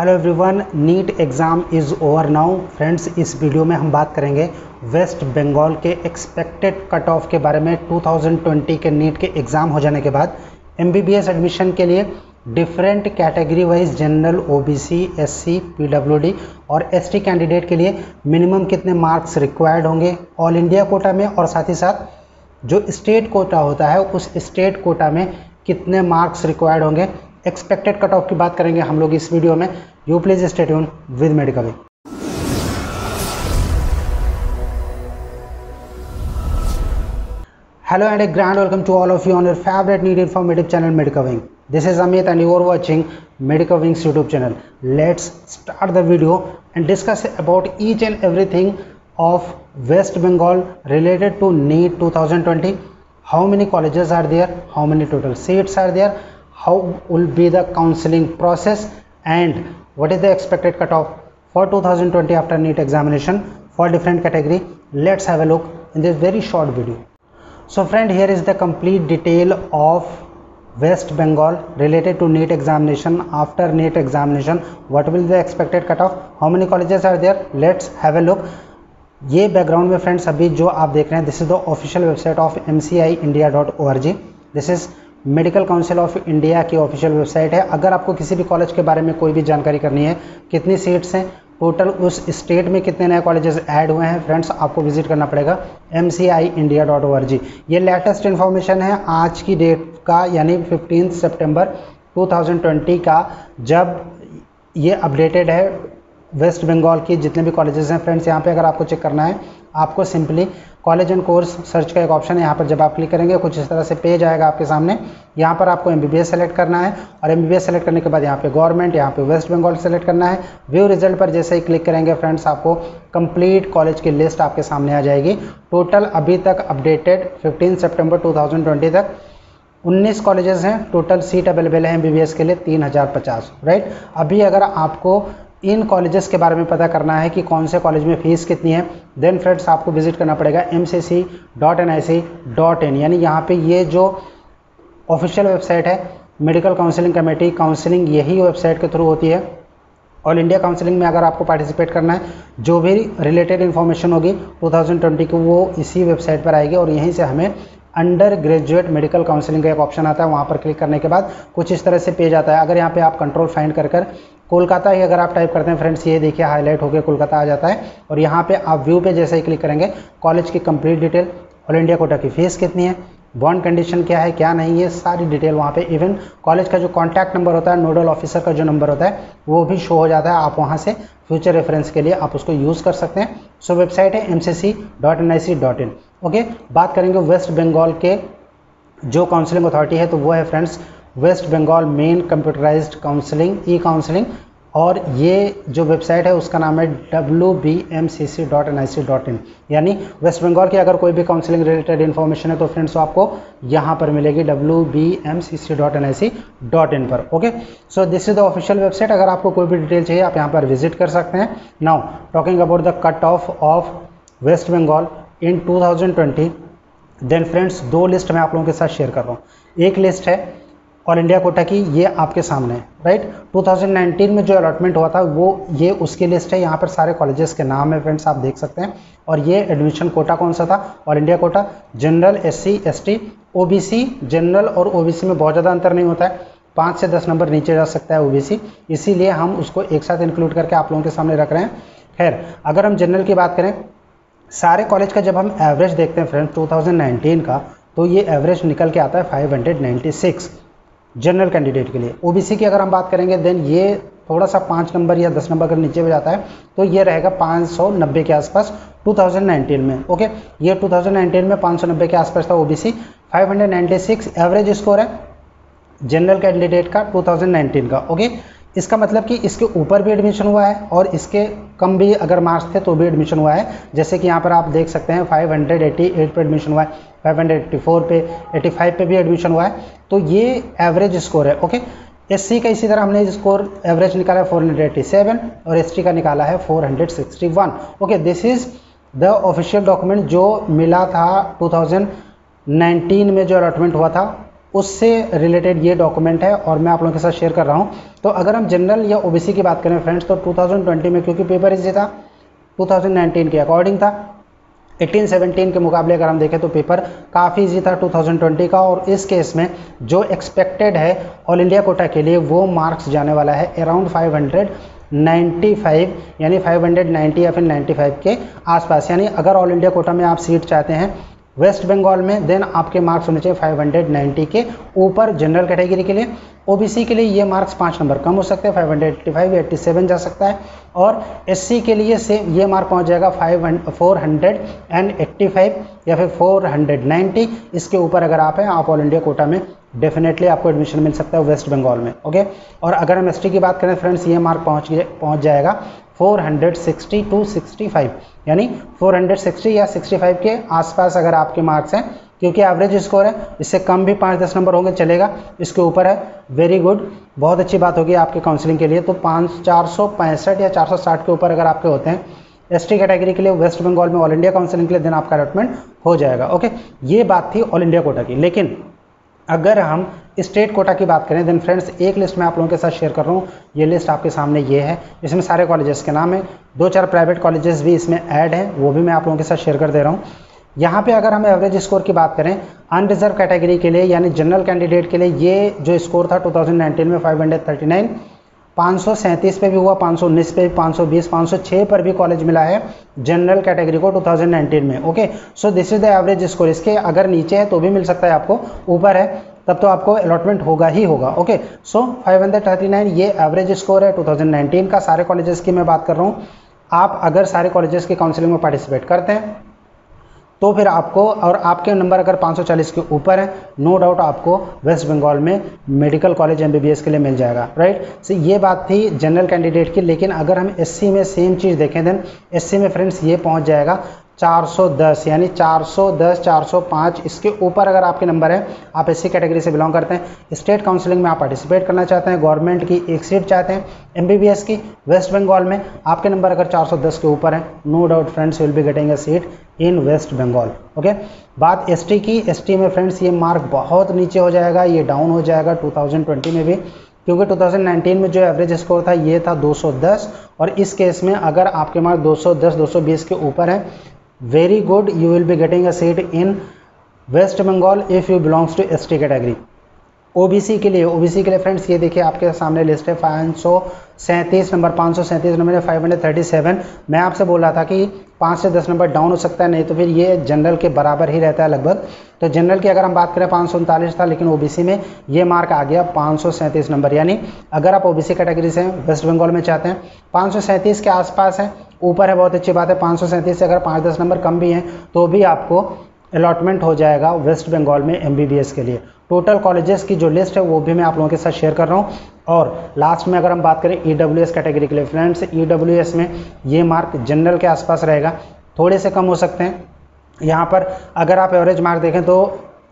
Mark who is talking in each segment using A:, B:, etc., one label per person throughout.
A: Hello everyone NEET exam is over now friends इस video में हम बात करेंगे वेस्ट बंगाल के एक्सपेक्टेड कट ऑफ़ के बारे में 2020 के नीट के एग्ज़ाम हो जाने के बाद एमबीबीएस एडमिशन के लिए different category wise general OBC, SC, PWD और एसटी कैंडिडेट के लिए मिनिमम कितने मार्क्स रिक्वायर्ड होंगे ऑल इंडिया कोटा में और साथ ही साथ जो स्टेट कोटा होता है उस स्टेट कोटा में कितने मार्क्स रिक्वायर्ड होंगे। एक्सपेक्टेड कट ऑफ़ की बात करेंगे हम लोग इस वीडियो में। You please stay tuned with Medically. Hello and a grand welcome to all of you on your favorite need informative channel Medicoving. This is Amit and you are watching Medicoving's YouTube channel. Let's start the video and discuss about each and everything of West Bengal related to NEET 2020. How many colleges are there? How many total seats are there? How will be the counseling process and what is the expected cutoff for 2020 after NEET examination for different category let's have a look in this very short video so friend here is the complete detail of West Bengal related to NEET examination after NEET examination what will be the expected cutoff how many colleges are there let's have a look ये background में friends अभी जो आप देख रहे हैं this is the official website of M C I India dot O R G this is medical council of India की official website है। अगर आपको किसी भी कॉलेज के बारे में कोई भी जानकारी करनी है, कितनी सीट्स हैं, टोटल उस स्टेट में कितने नए कॉलेजेस ऐड हुए हैं, फ्रेंड्स, आपको विज़िट करना पड़ेगा M C I India dot O R G ये लेटेस्ट इन्फॉर्मेशन है आज की डेट का, यानी फिफ्टीन सेप्टेम्बर 2020 का, जब ये अपडेटेड है वेस्ट बंगाल की जितने भी कॉलेजेस हैं फ्रेंड्स यहाँ पे अगर आपको चेक करना है, आपको simply college and course search का एक ऑप्शन है, यहाँ पर जब आप क्लिक करेंगे, कुछ इस तरह से पेज आएगा आपके सामने। यहाँ पर आपको एम बी सेलेक्ट करना है और एम बी सेलेक्ट करने के बाद यहाँ पे गवर्नमेंट यहाँ पे वेस्ट बंगाल सेलेक्ट करना है। व्यू रिज़ल्ट पर जैसे ही क्लिक करेंगे फ्रेंड्स आपको कंप्लीट कॉलेज की लिस्ट आपके सामने आ जाएगी। टोटल अभी तक अपडेटेड फिफ्टीन सेप्टेम्बर टू तक 19 कॉलेजेस हैं। टोटल सीट अवेलेबल है एम के लिए तीन हज़ार पचास राइट अभी अगर आपको इन कॉलेजेस के बारे में पता करना है कि कौन से कॉलेज में फ़ीस कितनी है। देन फ्रेंड्स आपको विज़िट करना पड़ेगा M C C dot N I C dot in यानी यहाँ पे ये जो ऑफिशियल वेबसाइट है मेडिकल काउंसलिंग कमेटी काउंसलिंग यही वेबसाइट के थ्रू होती है। ऑल इंडिया काउंसलिंग में अगर आपको पार्टिसिपेट करना है, जो भी रिलेटेड इन्फॉर्मेशन होगी 2020 की वो इसी वेबसाइट पर आएगी और यहीं से हमें अंडर ग्रेजुएट मेडिकल काउंसलिंग का एक ऑप्शन आता है, वहाँ पर क्लिक करने के बाद कुछ इस तरह से पेज आता है। अगर यहाँ पे आप कंट्रोल फाइंड कर कर कोलकाता ही अगर आप टाइप करते हैं फ्रेंड्स ये देखिए हाईलाइट होकर कोलकाता आ जाता है। और यहाँ पे आप व्यू पे जैसे ही क्लिक करेंगे कॉलेज की complete detail all India quota की फ़ीस कितनी है बॉन्ड कंडीशन क्या है, क्या नहीं है, सारी डिटेल वहाँ पे इवन कॉलेज का जो कॉन्टैक्ट नंबर होता है नोडल ऑफिसर का जो नंबर होता है, वो भी शो हो जाता है। आप वहाँ से फ्यूचर रेफरेंस के लिए आप उसको यूज़ कर सकते हैं। सो वेबसाइट है एम ओके बात करेंगे वेस्ट बंगाल के जो काउंसलिंग अथॉरिटी है तो वो है friends West Bengal main computerised counselling e counselling और ये जो वेबसाइट है, उसका नाम है इन यानी वेस्ट बंगाल की अगर कोई भी काउंसलिंग रिलेटेड इन्फॉर्मेशन है तो फ्रेंड्स आपको यहाँ पर मिलेगी इन पर. Okay so this is the official website अगर आपको कोई भी डिटेल चाहिए, आप यहाँ पर विज़िट कर सकते हैं. Now talking about the cut off of West Bengal in two then friends दो लिस्ट मैं आप लोगों के साथ शेयर कर रहा हूँ। एक लिस्ट है ऑल इंडिया कोटा की ये आपके सामने है राइट 2019 में जो अलॉटमेंट हुआ था, वो ये उसकी लिस्ट है। यहाँ पर सारे कॉलेजेस के नाम है फ्रेंड्स आप देख सकते हैं। और ये एडमिशन कोटा कौन सा था? All India quota general S C S T O B C general और ओ बी सी में बहुत ज़्यादा अंतर नहीं होता है। पाँच से दस नंबर नीचे जा सकता है ओ बी सी इसीलिए हम उसको एक साथ इंक्लूड करके आप लोगों के सामने रख रहे हैं। खैर, अगर हम जनरल की बात करें सारे कॉलेज का जब हम एवरेज देखते हैं फ्रेंड्स 2019 का तो ये एवरेज निकल के आता है 596 जनरल कैंडिडेट के लिए। ओबीसी की अगर हम बात करेंगे देन ये थोड़ा सा पाँच नंबर या दस नंबर अगर नीचे में जाता है तो ये रहेगा पाँच सौ नब्बे के आसपास 2019 में। ओके ये 2019 में पाँच सौ नब्बे के आसपास था ओबीसी 596 एवरेज स्कोर है जनरल कैंडिडेट का 2019 का। ओके इसका मतलब कि इसके ऊपर भी एडमिशन हुआ है और इसके कम भी अगर मार्क्स थे तो भी एडमिशन हुआ है। जैसे कि यहाँ पर आप देख सकते हैं 588 पे एडमिशन हुआ है 584 पे 85 पे भी एडमिशन हुआ है। तो ये एवरेज स्कोर है ओके एससी का इसी तरह हमने स्कोर एवरेज निकाला है 487 और एसटी का निकाला है 461 okay this is the official document जो मिला था 2019 में जो अलॉटमेंट हुआ था। उससे रिलेटेड ये डॉक्यूमेंट है और मैं आप लोगों के साथ शेयर कर रहा हूँ। तो अगर हम जनरल या ओबीसी की बात करें फ्रेंड्स तो 2020 में क्योंकि पेपर इजी था 2019 के अकॉर्डिंग था। 1817 के मुकाबले अगर हम देखें तो पेपर काफ़ी इजी था 2020 का और इस केस में जो एक्सपेक्टेड है ऑल इंडिया कोटा के लिए, वो मार्क्स जाने वाला है अराउंड 595 यानी 590 या फिर 95 के आसपास। यानी अगर ऑल इंडिया कोटा में आप सीट चाहते हैं वेस्ट बंगाल में देन आपके मार्क्स होने चाहिए 590 के ऊपर जनरल कैटेगरी के लिए। ओबीसी के लिए ये मार्क्स पाँच नंबर कम हो सकते हैं 585 या 87 जा सकता है। और एससी के लिए से ये मार्क पहुँच जाएगा five four hundred and eighty five या फिर 490 इसके ऊपर अगर आप हैं, आप ऑल इंडिया कोटा में डेफिनेटली आपको एडमिशन मिल सकता है वेस्ट बंगाल में ओके और अगर हम एसटी की बात करें फ्रेंड्स ये मार्क पहुँच पहुँच जाएगा 460 टू 65 यानी 460 या 65 के आसपास अगर आपके मार्क्स हैं, क्योंकि एवरेज स्कोर है, इससे कम भी पाँच दस नंबर होंगे, चलेगा, इसके ऊपर है वेरी गुड बहुत अच्छी बात होगी आपके काउंसलिंग के लिए तो पाँच चार सौ पैंसठ या चार सौ साठ के ऊपर अगर आपके होते हैं एस टी कैटेगरी के लिए वेस्ट बंगाल में ऑल इंडिया काउंसिलिंग के लिए दिन आपका अलॉटमेंट हो जाएगा ओके ये बात थी ऑल इंडिया कोटा की, लेकिन अगर हम स्टेट कोटा की बात करें देन फ्रेंड्स एक लिस्ट मैं आप लोगों के साथ शेयर कर रहा हूँ। ये लिस्ट आपके सामने ये है इसमें सारे कॉलेजेस के नाम है। दो चार प्राइवेट कॉलेजेस भी इसमें ऐड हैं, वो भी मैं आप लोगों के साथ शेयर कर दे रहा हूँ। यहाँ पे अगर हम एवरेज स्कोर की बात करें अनरिजर्व कैटेगरी के लिए, यानी जनरल कैंडिडेट के लिए, ये जो स्कोर था 2019 में 539 537 पे भी हुआ 519 पे भी 520 506 पर भी कॉलेज मिला है जनरल कैटेगरी को 2019 में okay so this is the average score इसके अगर नीचे है तो भी मिल सकता है आपको, ऊपर है, तब तो आपको अलॉटमेंट होगा ही होगा ओके सो 539 ये एवरेज स्कोर है 2019 का, सारे कॉलेजेस की मैं बात कर रहा हूँ। आप अगर सारे कॉलेजेस की काउंसलिंग में पार्टिसिपेट करते हैं तो फिर आपको, और आपके नंबर अगर 540 के ऊपर है नो डाउट आपको वेस्ट बंगाल में मेडिकल कॉलेज एमबीबीएस के लिए मिल जाएगा राइट सो ये बात थी जनरल कैंडिडेट की, लेकिन अगर हम एससी में सेम चीज़ देखें देन एससी में फ्रेंड्स ये पहुँच जाएगा 410 यानी 410 405 इसके ऊपर अगर आपके नंबर है, आप एस कैटेगरी से बिलोंग करते हैं। स्टेट काउंसलिंग में आप पार्टिसिपेट करना चाहते हैं, गवर्नमेंट की एक सीट चाहते हैं एमबीबीएस की, वेस्ट बंगाल में, आपके नंबर अगर 410 के ऊपर है, no doubt friends will be getting a seat in West Bengal okay बात एसटी की एसटी में फ्रेंड्स, ये मार्क बहुत नीचे हो जाएगा, ये डाउन हो जाएगा टू में भी, क्योंकि 2019 में जो एवरेज स्कोर था, ये था 210 और इस केस में अगर आपके मार्क 210 220 के ऊपर है very good. You will be getting a seat in west bengal if you belongs to st category OBC के लिए ओबीसी के लिए फ्रेंड्स ये देखिए आपके सामने लिस्ट है पाँच सौ सैंतीस नंबर पाँच सौ सैंतीस नंबर है फाइव हंड्रेड थर्टी सेवन मैं आपसे बोल रहा था कि पाँच से दस नंबर डाउन हो सकता है, नहीं तो फिर ये जनरल के बराबर ही रहता है लगभग। तो जनरल की अगर हम बात करें, पाँच सौ उनतालीस था, लेकिन ओबीसी में ये मार्क आ गया पाँच सौ सैंतीस नंबर यानी अगर आप ओबीसी कैटेगरी से वेस्ट बंगाल में चाहते हैं, पाँच सौ सैंतीस के आसपास है, ऊपर है, बहुत अच्छी बात है, पाँच सौ सैंतीस से अगर पाँच दस नंबर कम भी हैं तो भी आपको अलॉटमेंट हो जाएगा वेस्ट बंगाल में एमबीबीएस के लिए। टोटल कॉलेजेस की जो लिस्ट है, वो भी मैं आप लोगों के साथ शेयर कर रहा हूँ। और लास्ट में अगर हम बात करें ई कैटेगरी के लिए फ्रेंड्स ई में ये मार्क जनरल के आसपास रहेगा। थोड़े से कम हो सकते हैं। यहाँ पर अगर आप एवरेज मार्क देखें तो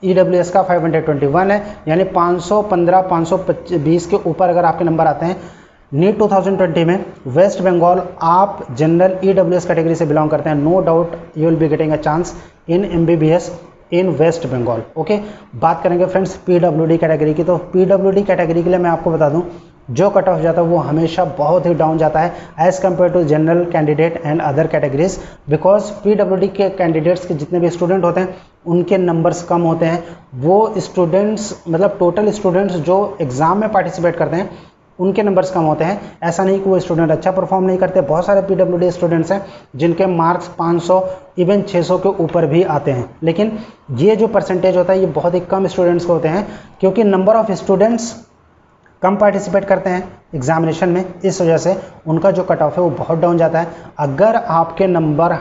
A: ई डब्ल्यू का 521 है। यानी 515 520 के ऊपर अगर आपके नंबर आते हैं नीट 2020 में वेस्ट बंगाल आप जनरल ईडब्ल्यूएस कैटेगरी से बिलोंग करते हैं. No doubt you will be getting a chance in MBBS in West Bengal okay बात करेंगे फ्रेंड्स पीडब्ल्यूडी कैटेगरी की. तो पीडब्ल्यूडी कैटेगरी के लिए मैं आपको बता दूँ, जो कट ऑफ़ जाता है, वो हमेशा बहुत ही डाउन जाता है as compare to general candidate and other categories because PWD के कैंडिडेट्स के जितने भी स्टूडेंट होते हैं, उनके नंबर्स कम होते हैं. वो स्टूडेंट्स मतलब टोटल स्टूडेंट्स जो एग्ज़ाम में पार्टिसिपेट करते हैं उनके नंबर्स कम होते हैं। ऐसा नहीं कि वो स्टूडेंट अच्छा परफॉर्म नहीं करते। बहुत सारे पी स्टूडेंट्स हैं, जिनके मार्क्स 500 इवन 600 के ऊपर भी आते हैं। लेकिन ये जो परसेंटेज होता है, ये बहुत ही कम स्टूडेंट्स को होते हैं, क्योंकि नंबर ऑफ़ स्टूडेंट्स कम पार्टिसिपेट करते हैं एग्जामिनेशन में। इस वजह से उनका जो कट ऑफ़ है, वो बहुत डाउन जाता है। अगर आपके नंबर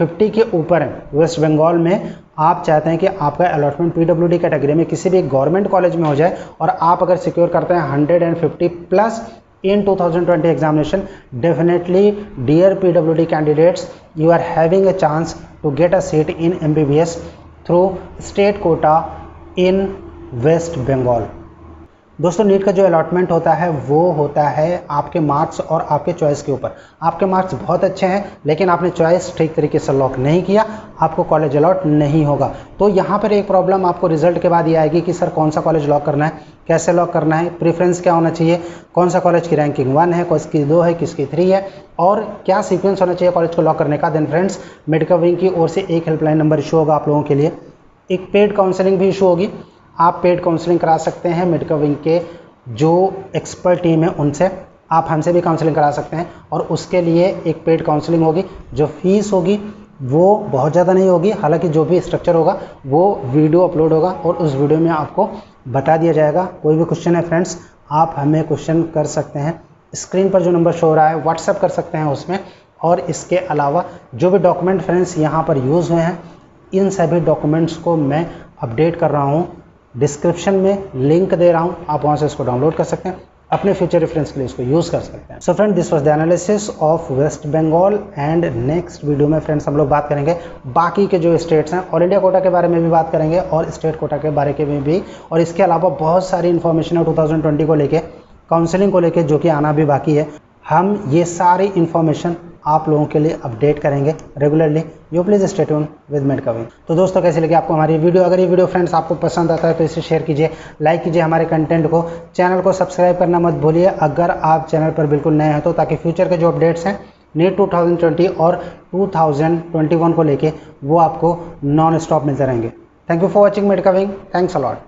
A: 150 के ऊपर हैं। वेस्ट बंगाल में आप चाहते हैं कि आपका अलॉटमेंट पीडब्ल्यूडी कैटेगरी में किसी भी गवर्नमेंट कॉलेज में हो जाए और आप अगर सिक्योर करते हैं 150 plus in 2020 examination definitely dear PWD candidates you are having a chance to get a seat in MBBS through state quota in West Bengal दोस्तों, नीट का जो अलॉटमेंट होता है, वो होता है आपके मार्क्स और आपके चॉइस के ऊपर। आपके मार्क्स बहुत अच्छे हैं, लेकिन आपने चॉइस ठीक तरीके से लॉक नहीं किया, आपको कॉलेज अलॉट नहीं होगा। तो यहाँ पर एक प्रॉब्लम आपको रिज़ल्ट के बाद ये आएगी कि, सर, कौन सा कॉलेज लॉक करना है? कैसे लॉक करना है? प्रेफरेंस क्या होना चाहिए? कौन सा कॉलेज की रैंकिंग वन है, किसकी दो है, किसकी थ्री है? और क्या सीक्वेंस होना चाहिए कॉलेज को लॉक करने का? देन फ्रेंड्स मेडिकल विंग की ओर से एक हेल्पलाइन नंबर इशू होगा आप लोगों के लिए। एक पेड काउंसलिंग भी इशू होगी। आप पेड काउंसलिंग करा सकते हैं मेडिकल विंग के, जो एक्सपर्ट टीम है उनसे। आप हमसे भी काउंसलिंग करा सकते हैं और उसके लिए एक पेड काउंसलिंग होगी, जो फ़ीस होगी, वो बहुत ज़्यादा नहीं होगी, हालाँकि जो भी स्ट्रक्चर होगा, वो वीडियो अपलोड होगा और उस वीडियो में आपको बता दिया जाएगा। कोई भी क्वेश्चन है फ्रेंड्स आप हमें क्वेश्चन कर सकते हैं। स्क्रीन पर जो नंबर शो हो रहा है व्हाट्सएप कर सकते हैं उसमें और इसके अलावा जो भी डॉक्यूमेंट फ्रेंड्स यहाँ पर यूज़ हुए हैं, इन सभी डॉक्यूमेंट्स को मैं अपडेट कर रहा हूँ। डिस्क्रिप्शन में लिंक दे रहा हूँ, आप वहाँ से इसको डाउनलोड कर सकते हैं, अपने फ्यूचर रेफरेंस के लिए इसको यूज़ कर सकते हैं। So friend this was the analysis of West Bengal and next video में फ्रेंड्स हम लोग बात करेंगे बाकी के जो स्टेट्स हैं ऑल इंडिया कोटा के बारे में भी बात करेंगे और स्टेट कोटा के बारे में भी। और इसके अलावा बहुत सारी इन्फॉर्मेशन है टू को लेके काउंसलिंग को लेके जो कि आना भी बाकी है। हम ये सारी इन्फॉर्मेशन आप लोगों के लिए अपडेट करेंगे regularly you please stay tune with Med Caving तो दोस्तों, कैसे लगे आपको हमारी वीडियो अगर ये वीडियो फ्रेंड्स आपको पसंद आता है तो इसे शेयर कीजिए लाइक कीजिए हमारे कंटेंट को। चैनल को सब्सक्राइब करना मत भूलिए। अगर आप चैनल पर बिल्कुल नए हैं तो ताकि फ्यूचर के जो अपडेट्स हैं, नीट 2020 और 2021 को लेके वो आपको नॉन स्टॉप मिलते रहेंगे। Thank you for watching Med Caving thanks a lot